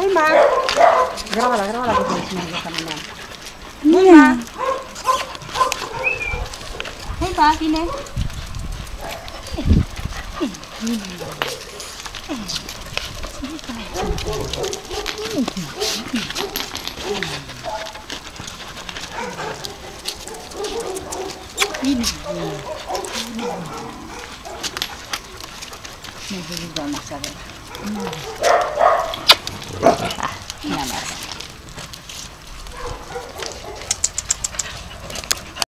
Vem, Mar. Grábala, grábala que te enseño yo también. Vem, Mar. Vem, Mar, vine. Me voy a dar más a ver. Ah, mira, mira.